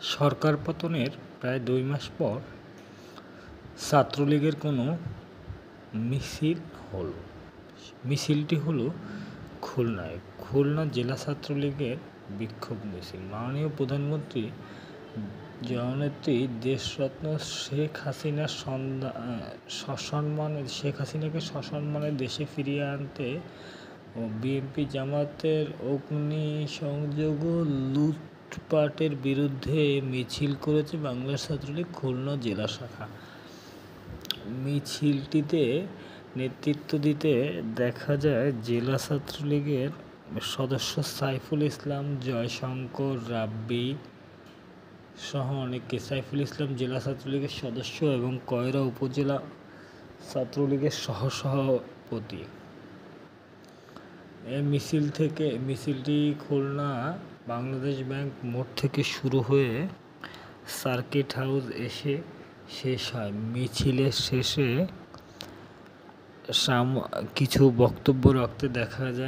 সরকার পতনের প্রায় দুই মাস পর ছাত্রলীগের কোনো মিছিল হলো। মিছিলটি হলো খুলনায়। খুলনা জেলা ছাত্রলীগের বিক্ষোভ মিছিল। মাননীয় প্রধানমন্ত্রী জননেত্রী দেশরত্ন শেখ হাসিনার সসম্মানে, শেখ হাসিনাকে সসম্মানে দেশে ফিরিয়ে আনতে ও বিএনপি জামাতের অগ্নিসংযোগ ও লুটপাটের বিরুদ্ধে মিছিল করেছে বাংলা ছাত্রলীগ খুলনা জেলা শাখা। মিছিলটিতে নেতৃত্ব দিতে দেখা যায় জেলা ছাত্রলীগের সদস্য সাইফুল ইসলাম, জয়শঙ্কর, রাব্বি সহ অনেকে সাইফুল ইসলাম জেলা ছাত্রলীগের সদস্য এবং কয়রা উপজেলা ছাত্রলীগের সহসভাপতি। এই মিছিল থেকে, মিছিলটি খুলনা বাংলাদেশ ব্যাংক মোড় থেকে শুরু হয়ে সার্কিট হাউস এসে শেষ হয়। মিছিলের শেষে সাম, কিছু বক্তব্য রাখতে দেখা যায়।